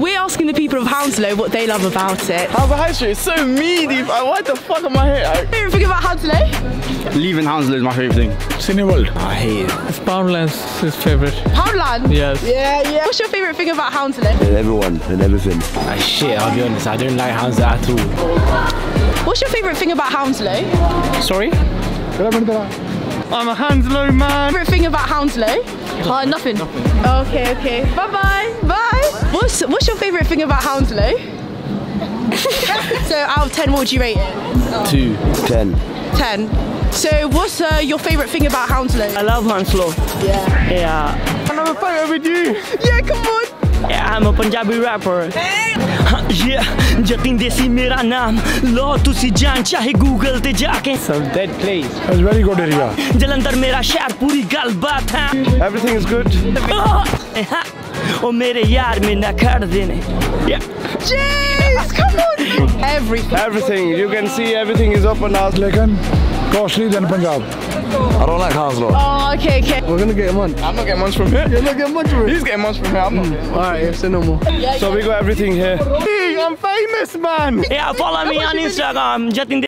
we're asking the people of Hounslow what they love about it. Hounslow High Street is so meaty. Like, what the fuck am I here? Favorite thing about Hounslow? Leaving Hounslow is my favorite thing. Cineworld. I hate it. It's Poundland's his favorite. Poundland? Yes. Yeah, yeah. What's your favorite thing about Hounslow? And everyone and everything. Ah, shit, I'll be honest, I don't like Hounslow at all. What's your favorite thing about Hounslow? Sorry? I'm a Hounslow man. Favorite thing about Hounslow? Uh, nothing. Okay, okay. Bye bye. Bye. What's What's your favorite thing about Hounslow? so out of ten, what would you rate it? Two. Ten. Ten. So what's uh, your favorite thing about Hounslow? I love Hounslow. Yeah. Yeah. I have a photo with you. Yeah, come on. yeah. I'm a Punjabi rapper. Yeah, Jatin देसी मेरा नाम लो तुसी जान चाहे Google ते जाके Some dead place. It's very good area. Jalandhar मेरा शहर पूरी गलबात है Everything is good. ओ मेरे यार में ना खड़ देने yeah. Jeez, come on. Everything. Everything. You can see everything is up and out. Lekin costly than Punjab. I don't like Hounslow. Oh, okay, okay. We're gonna get munch. I'm not getting munch from here. You're not getting munch from here. He's getting munch from here. I'm not getting Alright, say no more. So we got everything here. Hey, I'm famous, man. yeah, follow me on Instagram Jatin